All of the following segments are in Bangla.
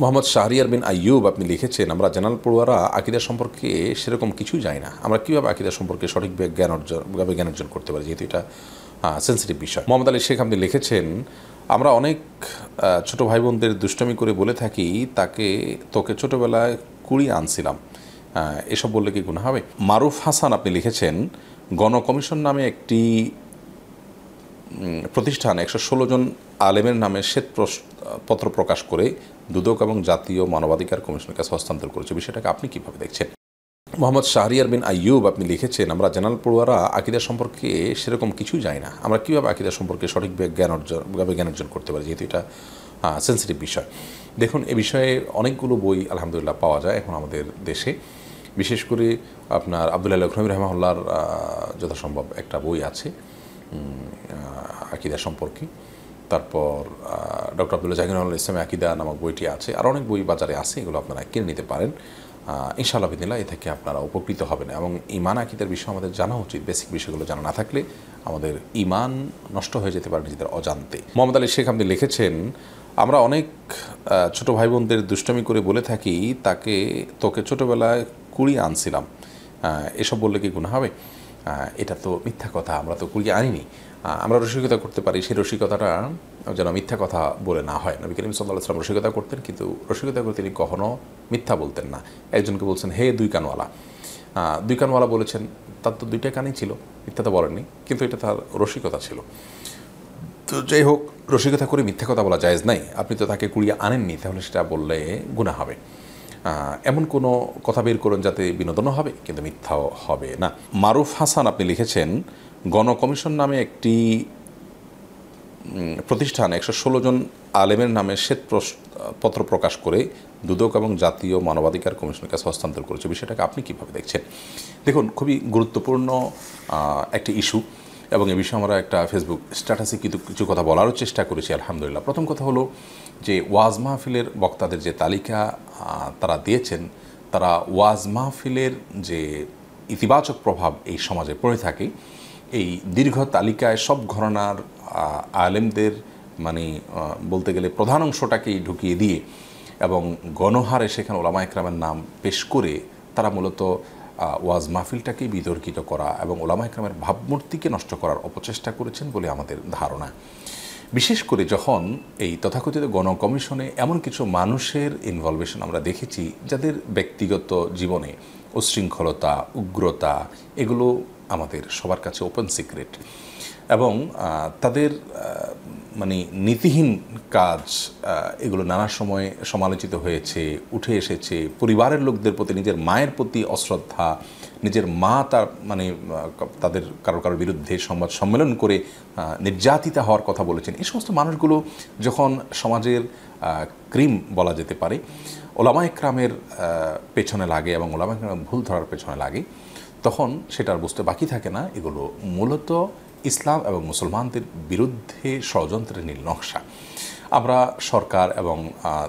মোহাম্মদ শাহরিয়ার বিন আইয়ুব আপনি লিখেছেন, আমরা জেনারেল পড়ুয়ারা আকিদা সম্পর্কে সেরকম কিছুই জানি না। আমরা কীভাবে আকিদা সম্পর্কে সঠিক জ্ঞান অর্জন জ্ঞান অর্জন করতে পারি? যেহেতু এটা সেন্সিটিভ বিষয়। মোহাম্মদ আলী শেখ আপনি লিখেছেন, আমরা অনেক ছোট ভাই বোনদের দুষ্টমি করে বলে থাকি, তাকে তোকে ছোটোবেলায় কুড়ি আনছিলাম। এসব বললে কি গুণ হবে? মারুফ হাসান আপনি লিখেছেন গণকমিশন নামে একটি প্রতিষ্ঠান একশো ষোলো জন আলেমের নামে শ্বেত পত্র প্রকাশ করে দুদক এবং জাতীয় মানবাধিকার কমিশনের কাছে হস্তান্তর করেছে। বিষয়টাকে আপনি কীভাবে দেখছেন? মোহাম্মদ শাহরিয়ার বিন আইয়ুব আপনি লিখেছেন, আমরা জেনারেল পড়ুয়ারা আকিদা সম্পর্কে সেরকম কিছুই জানি না। আমরা কীভাবে আকিদা সম্পর্কে সঠিকভাবে জ্ঞান অর্জন ভাবে জ্ঞান অর্জন করতে পারি? যেহেতু এটা সেন্সিটিভ বিষয়। দেখুন, এ বিষয়ে অনেকগুলো বই আলহামদুলিল্লাহ পাওয়া যায় এখন আমাদের দেশে। বিশেষ করে আপনার আবদুল্লাহ লক্ষ্মী রহমাল্লার যথাসম্ভব একটা বই আছে আকিদা সম্পর্কে। তারপর ডক্টর আবদুল্লাহ জাহিনুল ইসলামী আকিদা নামক বইটি আছে। আর অনেক বই বাজারে আছে, এগুলো আপনারা কিনে নিতে পারেন। ইনশাআল্লাহ বিদিল্লা এ থেকে আপনারা উপকৃত হবেন। এবং ইমান আকিদার বিষয়ে আমাদের জানা উচিত, বেসিক বিষয়গুলো জানা না থাকলে আমাদের ইমান নষ্ট হয়ে যেতে পারে নিজেদের অজান্তে। মোহাম্মদ আলী শেখ আপনি লিখেছেন, আমরা অনেক ছোট ভাই বোনদের দুষ্টমি করে বলে থাকি, তাকে, তোকে ছোটবেলায় কুড়ি আনছিলাম। এসব বললে কি গুণ হবে? এটা তো মিথ্যা কথা, আমরা তো কুড়িয়ে আনিনি। আমরা রসিকতা করতে পারি, সেই রসিকতাটা যেন মিথ্যা কথা বলে না হয়। নবী করিম সাল্লাহ সাল্লাম রসিকতা করতেন, কিন্তু রসিকতা করে তিনি কখনো মিথ্যা বলতেন না। একজনকে বলছেন, হে দুই কানওয়ালা। দুই কানওয়ালা বলেছেন, তার তো দুইটা কানই ছিল, মিথ্যা তো বলেননি, কিন্তু এটা তার রসিকতা ছিল। তো যাই হোক, রসিকতা করে মিথ্যা কথা বলা জায়েজ নাই। আপনি তো তাকে কুড়িয়ে আনেননি, তাহলে সেটা বললে গুণা হবে। এমন কোনো কথা বের করুন যাতে বিনোদনও হবে, কিন্তু মিথ্যাও হবে না। মারুফ হাসান আপনি লিখেছেন গণকমিশন নামে একটি প্রতিষ্ঠান একশো ষোলো জন আলেমের নামে শ্বেত পত্র প্রকাশ করে দুদক এবং জাতীয় মানবাধিকার কমিশনের কাছে হস্তান্তর করেছে। বিষয়টাকে আপনি কীভাবে দেখছেন? দেখুন, খুবই গুরুত্বপূর্ণ একটি ইস্যু এবং এ বিষয়ে আমরা একটা ফেসবুক স্ট্যাটাসে কিন্তু কিছু কথা বলারও চেষ্টা করেছি, আলহামদুলিল্লাহ। প্রথম কথা হলো যে, ওয়াজ মাহফিলের বক্তাদের যে তালিকা তারা দিয়েছেন, তারা ওয়াজ মাহফিলের যে ইতিবাচক প্রভাব এই সমাজে পড়ে থাকে, এই দীর্ঘ তালিকায় সব ঘরানার আলেমদের মানে বলতে গেলে প্রধান অংশটাকেই ঢুকিয়ে দিয়ে এবং গণহারে সেখানে ওলামা একরামের নাম পেশ করে তারা মূলত ওয়াজ মাহফিলটাকে বিতর্কিত করা এবং ওলামা একরামের ভাবমূর্তিকে নষ্ট করার অপচেষ্টা করেছেন বলে আমাদের ধারণা। বিশেষ করে যখন এই তথাকথিত গণকমিশনে এমন কিছু মানুষের ইনভলভেশন আমরা দেখেছি, যাদের ব্যক্তিগত জীবনে উশৃঙ্খলতা, উগ্রতা, এগুলো আমাদের সবার কাছে ওপেন সিক্রেট এবং তাদের মানে নীতিহীন কাজ এগুলো নানা সময় সমালোচিত হয়েছে, উঠে এসেছে। পরিবারের লোকদের প্রতি, নিজের মায়ের প্রতি অশ্রদ্ধা, নিজের মা তার মানে তাদের কারও কারোর বিরুদ্ধে সংবাদ সম্মেলন করে নির্যাতিতা হওয়ার কথা বলেছেন। এই সমস্ত মানুষগুলো যখন সমাজের ক্রিম বলা যেতে পারে ওলামা একরামের পেছনে লাগে এবং ওলামা একরামের ভুল ধরার পেছনে লাগে, তখন সেটার বুঝতে বাকি থাকে না। এগুলো মূলত ইসলাম এবং মুসলমানদের বিরুদ্ধে ষড়যন্ত্রের নীল নকশা। আমরা সরকার এবং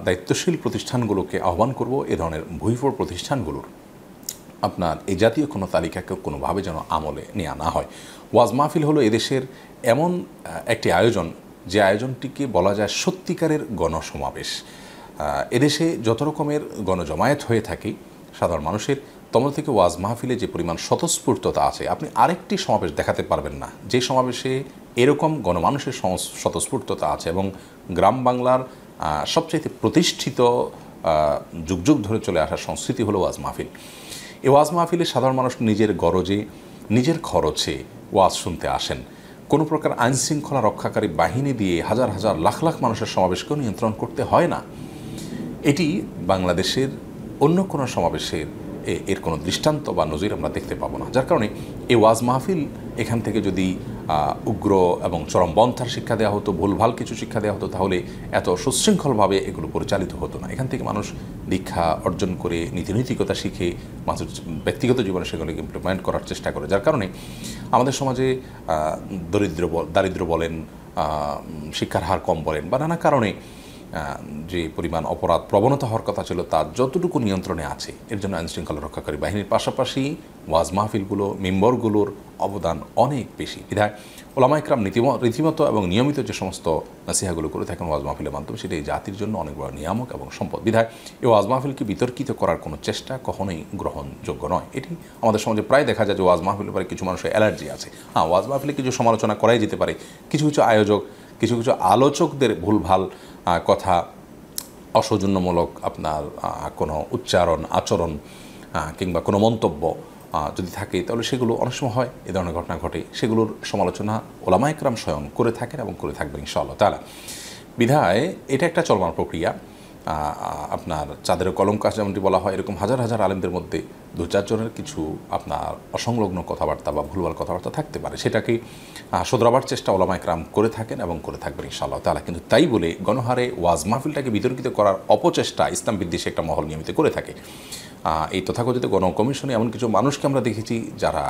দায়িত্বশীল প্রতিষ্ঠানগুলোকে আহ্বান করব এ ধরনের ভুইফোর প্রতিষ্ঠানগুলোর। আপনার এই জাতীয় কোনো তালিকাকে কোনোভাবে যেন আমলে নেওয়া না হয়। ওয়াজ মাহফিল হলো এদেশের এমন একটি আয়োজন যে আয়োজনটিকে বলা যায় সত্যিকারের গণসমাবেশ। এদেশে যত রকমের গণজমায়েত হয়ে থাকে, সাধারণ মানুষের তমন থেকে ওয়াজ মাহফিলে যে পরিমাণ স্বতঃস্ফূর্ততা আছে, আপনি আরেকটি সমাবেশ দেখাতে পারবেন না। যে সমাবেশে এরকম গণমানুষের স্বতঃস্ফূর্ততা আছে এবং গ্রাম বাংলার সবচাইতে প্রতিষ্ঠিত যুগ যুগ ধরে চলে আসা সংস্কৃতি হলো ওয়াজ মাহফিল। এই ওয়াজ মাহফিলে সাধারণ মানুষ নিজের গরজে, নিজের খরচে ওয়াজ শুনতে আসেন। কোনো প্রকার আইন শৃঙ্খলা রক্ষাকারী বাহিনী দিয়ে হাজার হাজার লাখ লাখ মানুষের সমাবেশকেও নিয়ন্ত্রণ করতে হয় না। এটি বাংলাদেশের অন্য কোনো সমাবেশের এর কোনো দৃষ্টান্ত বা নজির আমরা দেখতে পাবো না। যার কারণে এই ওয়াজ মাহফিল এখান থেকে যদি উগ্র এবং চরমবন্থার শিক্ষা দেওয়া হতো, ভুলভাল কিছু শিক্ষা দেওয়া হতো, তাহলে এত সুশৃঙ্খলভাবে এগুলো পরিচালিত হতো না। এখান থেকে মানুষ দীক্ষা অর্জন করে, নীতিনৈতিকতা শিখে, মানুষ ব্যক্তিগত জীবনে সেগুলোকে ইমপ্লিমেন্ট করার চেষ্টা করে। যার কারণে আমাদের সমাজে দরিদ্র দারিদ্র বলেন শিক্ষার হার কম বলেন বা নানা কারণে যে পরিমাণ অপরাধ প্রবণতা হওয়ার কথা ছিল তার যতটুকু নিয়ন্ত্রণে আছে, এর জন্য আইন শৃঙ্খলা রক্ষাকারী বাহিনীর পাশাপাশি ওয়াজ মাহফিলগুলো, মেম্বরগুলোর অবদান অনেক বেশি। বিধায় ওলামা ইকরাম নীতিম- রীতিমতো এবং নিয়মিত যে সমস্ত নাসিহাগুলো করে থাকেন ওয়াজ মাহফিলের মাধ্যমে, সেটা জাতির জন্য অনেক বড় নিয়ামক এবং সম্পদ। বিধায় এই ওয়াজ মাহফিলকে বিতর্কিত করার কোনো চেষ্টা কখনোই গ্রহণযোগ্য নয়। এটি আমাদের সমাজে প্রায় দেখা যায় যে ওয়াজ মাহফিলের পরে কিছু মানুষের অ্যালার্জি আছে। হ্যাঁ ওয়াজ মাহফিলে কিছু সমালোচনা করাই যেতে পারে। কিছু কিছু আয়োজক, কিছু কিছু আলোচকদের ভুলভাল কথা অসৌজন্যমূলক আপনার কোনো উচ্চারণ, আচরণ কিংবা কোনো মন্তব্য যদি থাকে, তাহলে সেগুলো অনেক সময় হয়, এ ধরনের ঘটনা ঘটে। সেগুলোর সমালোচনা ওলামা একরাম স্বয়ং করে থাকেন এবং করে থাকবেন, ইনশাআল্লাহ তারা বিধায় এটা একটা চলমান প্রক্রিয়া। আপনার চাঁদের কলম কাজ যেমনটি বলা হয়, এরকম হাজার হাজার আলেমদের মধ্যে দু চারজনের কিছু আপনার অসংলগ্ন কথাবার্তা বা ভুলভাল কথাবার্তা থাকতে পারে। সেটাকে শোধরাবার চেষ্টা ওলামায় ক্রাম করে থাকেন এবং করে থাকবেন ইনশাআল্লাহ তালা কিন্তু তাই বলে গণহারে ওয়াজ মাহফিলটাকে বিতর্কিত করার অপচেষ্টা ইসলাম বিদ্বেষে একটা মহল নিয়মিত করে থাকে। এই তথাকথিত গণ কমিশনে এমন কিছু মানুষকে আমরা দেখেছি যারা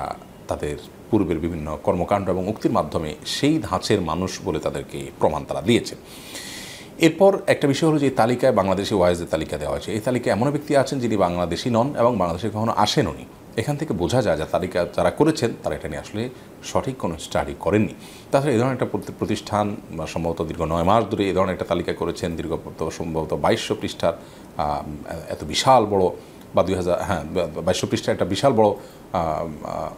তাদের পূর্বের বিভিন্ন কর্মকাণ্ড এবং উক্তির মাধ্যমে সেই ধাঁচের মানুষ বলে তাদেরকে প্রমাণ তারা দিয়েছেন এরপর একটা বিষয় হলো যে তালিকায় বাংলাদেশি ওয়াইজের তালিকা দেওয়া হয়েছে। এই তালিকায় এমন ব্যক্তি আছেন যিনি বাংলাদেশি নন এবং বাংলাদেশে কখনো আসেন উনি। এখান থেকে বোঝা যায় যে তালিকা যারা করেছেন, তারা এটা নিয়ে আসলে সঠিক কোনো স্টাডি করেননি। তাছাড়া এই ধরনের একটা প্রতিষ্ঠান বা সম্ভবত দীর্ঘ নয় মাস ধরে এই ধরনের একটা তালিকা করেছেন, দীর্ঘ সম্ভবত বাইশশো পৃষ্ঠার এত বিশাল বড় বা দুই হাজার হ্যাঁ বাইশশো পৃষ্ঠার একটা বিশাল বড়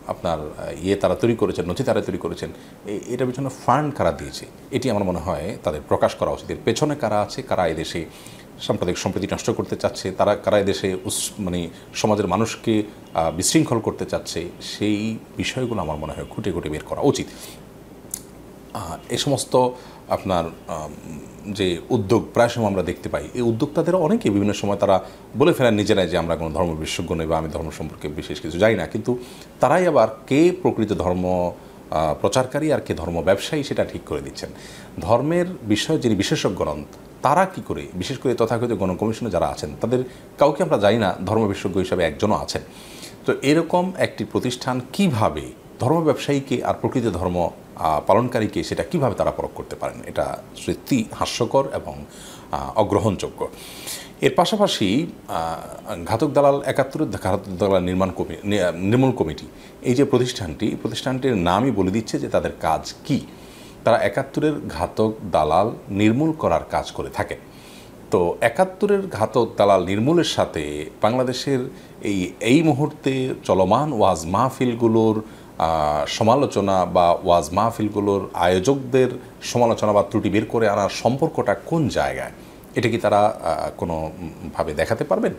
আপনার ইয়ে তারা তৈরি করেছেন, নথি তারা তৈরি করেছেন। এটার পিছনে ফান্ড কারা দিয়েছে? এটি আমার মনে হয় তাদের প্রকাশ করা উচিত। এর পেছনে কারা আছে? কারা এদেশে সাম্প্রদায়িক সম্প্রীতি নষ্ট করতে চাচ্ছে? তারা, কারা এদেশে উস- মানে সমাজের মানুষকে বিশৃঙ্খল করতে চাচ্ছে? সেই বিষয়গুলো আমার মনে হয় খুঁটে খুঁটে বের করা উচিত। এ সমস্ত আপনার যে উদ্যোগ, প্রায় সময় আমরা দেখতে পাই, এই উদ্যোক্তাদের অনেকে বিভিন্ন সময় তারা বলে ফেলেন নিজেরাই যে আমরা কোনো ধর্ম বিশেষজ্ঞ নই বা আমি ধর্ম সম্পর্কে বিশেষ কিছু জানি না। কিন্তু তারাই আবার কে প্রকৃত ধর্ম প্রচারকারী আর কে ধর্ম ব্যবসায়ী সেটা ঠিক করে দিচ্ছেন। ধর্মের বিষয়ে যিনি বিশেষজ্ঞ নন, তারা কি করে, বিশেষ করে তথাকথিত গণকমিশনে যারা আছেন, তাদের কাউকে আমরা জানি না, ধর্ম বিশেষজ্ঞ হিসাবে একজনও আছেন। তো এরকম একটি প্রতিষ্ঠান কীভাবে ধর্ম ব্যবসায়ীকে আর প্রকৃত ধর্ম পালনকারীকে সেটা কীভাবে তারা পরখ করতে পারেন? এটা সত্যি হাস্যকর এবং অগ্রহণযোগ্য। এর পাশাপাশি ঘাতক দালাল একাত্তরের ঘাতক দালাল নির্মাণ কমিটি নির্মূল কমিটি, এই যে প্রতিষ্ঠানটি, প্রতিষ্ঠানটির নামই বলে দিচ্ছে যে তাদের কাজ কি। তারা একাত্তরের ঘাতক দালাল নির্মূল করার কাজ করে থাকে। তো একাত্তরের ঘাতক দালাল নির্মূলের সাথে বাংলাদেশের এই এই মুহূর্তে চলমান ওয়াজ মাহফিলগুলোর সমালোচনা বা ওয়াজ মাহফিলগুলোর আয়োজকদের সমালোচনা বা ত্রুটি বের করে আনার সম্পর্কটা কোন জায়গায়? এটা কি তারা আহ, কোনো উম, ভাবে দেখাতে পারবেন?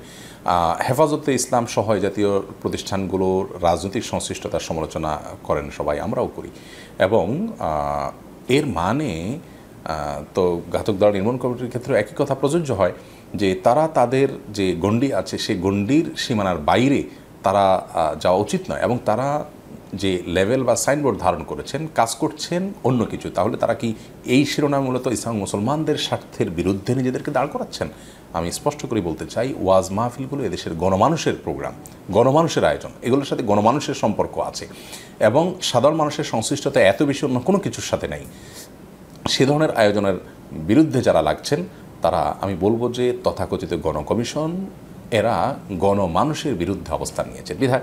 হেফাজতে ইসলাম সহ জাতীয় প্রতিষ্ঠানগুলোর রাজনৈতিক সংশ্লিষ্টতার সমালোচনা করেন সবাই আমরাও করি। এবং এর মানে তো ঘাতক দল নির্মাণ কমিটির ক্ষেত্রে একই কথা প্রযোজ্য হয় যে তারা তাদের যে গণ্ডি আছে সেই গণ্ডির সীমানার বাইরে তারা যাওয়া উচিত নয় এবং তারা যে লেভেল বা সাইনবোর্ড ধারণ করেছেন, কাজ করছেন অন্য কিছু, তাহলে তারা কি এই শিরোনাম মূলত ইসলাম মুসলমানদের স্বার্থের বিরুদ্ধে নিজেদেরকে দাঁড় করাচ্ছেন? আমি স্পষ্ট করে বলতে চাই, ওয়াজ মাহফিলগুলো এদেশের গণমানুষের প্রোগ্রাম, গণমানুষের আয়োজন, এগুলোর সাথে গণমানুষের সম্পর্ক আছে এবং সাধারণ মানুষের সংশ্লিষ্টতা এত বেশি অন্য কোনো কিছুর সাথে নেই। সে ধরনের আয়োজনের বিরুদ্ধে যারা লাগছেন, তারা, আমি বলব যে তথাকথিত গণকমিশন, এরা গণমানুষের বিরুদ্ধে অবস্থান নিয়েছে। বিধায়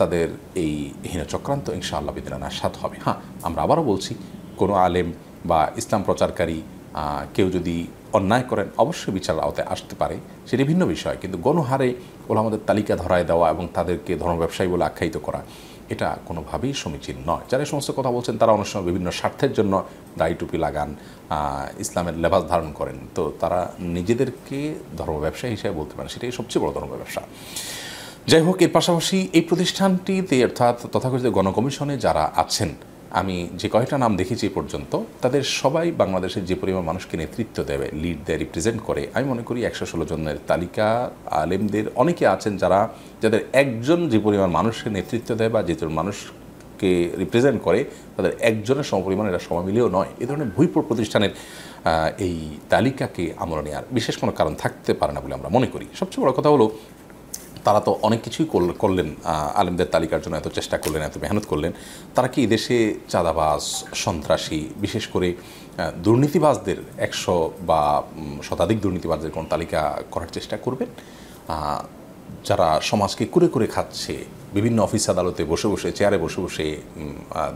তাদের এই হীন চক্রান্ত ইনশাআল্লাহ বিদিনা সাথ হবে। হ্যাঁ আমরা আবারও বলছি, কোনো আলেম বা ইসলাম প্রচারকারী কেউ যদি অন্যায় করেন, অবশ্যই বিচার আওতায় আসতে পারে। সেটি ভিন্ন বিষয়, কিন্তু গণহারে ওলামাদের তালিকা ধরায় দেওয়া এবং তাদেরকে ধর্ম ব্যবসায়ী বলে আখ্যায়িত করা, এটা কোনোভাবেই সমীচীন নয়। যারা এই সমস্ত কথা বলছেন, তারা অনেক সময় বিভিন্ন স্বার্থের জন্য দাড়ি টুপি লাগান ইসলামের লেবাস ধারণ করেন। তো তারা নিজেদেরকে ধর্ম ব্যবসায়ী হিসেবে বলতে পারেন, সেটাই সবচেয়ে বড় ধর্ম ব্যবসা। যাই হোক, এর পাশাপাশি এই প্রতিষ্ঠানটিতে অর্থাৎ তথাকথিত গণকমিশনে যারা আছেন, আমি যে কয়েকটা নাম দেখেছি পর্যন্ত, তাদের সবাই বাংলাদেশের যে পরিমাণ মানুষকে নেতৃত্ব দেবে লিড দেয় রিপ্রেজেন্ট করে, আমি মনে করি একশো ষোলো জনের তালিকা, আলেমদের অনেকে আছেন যারা, যাদের একজন যে পরিমাণ মানুষকে নেতৃত্ব দেয় বা যে মানুষকে রিপ্রেজেন্ট করে, তাদের একজনের সমপরিমাণ এরা সময় মিলেও নয়। এ ধরনের ভুইপুর প্রতিষ্ঠানের এই তালিকাকে আমরা নেওয়ার বিশেষ কোনো কারণ থাকতে পারে না বলে আমরা মনে করি। সবচেয়ে বড় কথা হলো তারা তো অনেক কিছুই করল- করলেন আলেমদের তালিকার জন্য, এত চেষ্টা করলেন, এত মেহনত করলেন। তারা কি এদেশে চাঁদাবাজ, সন্ত্রাসী, বিশেষ করে দুর্নীতিবাজদের একশো বা শতাধিক দুর্নীতিবাজদের কোন তালিকা করার চেষ্টা করবেন? যারা সমাজকে কুরে করে খাচ্ছে, বিভিন্ন অফিস আদালতে বসে বসে, চেয়ারে বসে বসে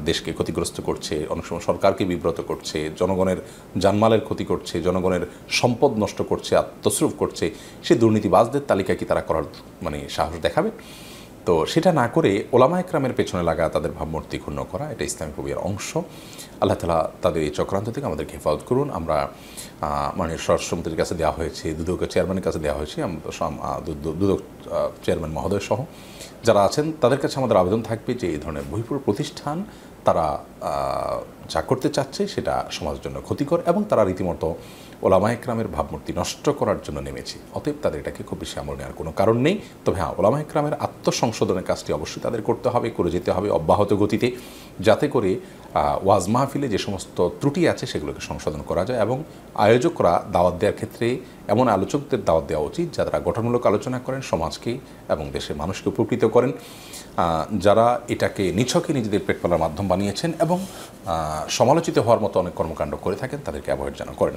দেশকে ক্ষতিগ্রস্ত করছে অনেক সময় সরকারকে বিব্রত করছে, জনগণের জানমালের ক্ষতি করছে, জনগণের সম্পদ নষ্ট করছে, আত্মস্রুপ করছে, সে দুর্নীতিবাজদের তালিকা কি তারা করার মানে সাহস দেখাবে? তো সেটা না করে ওলামা একরামের পেছনে লাগা তাদের ভাবমূর্তি ক্ষুণ্ণ করা, এটা ইসলামী কবির অংশ। আল্লাহ তালা তাদের এই চক্রান্ত থেকে আমাদের হেফাজত করুন। আমরা মানে স্বরাষ্ট্রমন্ত্রীর কাছে দেওয়া হয়েছে দুদকের চেয়ারম্যানের কাছে দেওয়া হয়েছে দুদক চেয়ারম্যান মহোদয় সহ যারা আছেন, তাদের কাছে আমাদের আবেদন থাকবে যে এই ধরনের বহিপুর প্রতিষ্ঠান তারা যা করতে চাচ্ছে সেটা সমাজের জন্য ক্ষতিকর এবং তারা রীতিমতো ওলামা একরামের ভাবমূর্তি নষ্ট করার জন্য নেমেছে। অতএব তাদের এটাকে খুব বেশি আমল নেওয়ার কোনো কারণ নেই। তবে হ্যাঁ ওলামা একরামের আত্মসংশোধনের কাজটি অবশ্যই তাদের করতে হবে, করে যেতে হবে অব্যাহত গতিতে। যাতে করে ওয়াজ মাহফিলে যে সমস্ত ত্রুটি আছে সেগুলোকে সংশোধন করা যায় এবং আয়োজকরা দাওয়াত দেওয়ার ক্ষেত্রে এমন আলোচকদের দাওয়াত দেওয়া উচিত যারা গঠনমূলক আলোচনা করেন, সমাজকে এবং দেশের মানুষকে উপকৃত করেন। যারা এটাকে নিছকে নিজেদের পেট পালার মাধ্যম বানিয়েছেন এবং সমালোচিত হওয়ার মতো অনেক কর্মকাণ্ড করে থাকেন, তাদেরকে অ্যাভয়েড যেন করেন।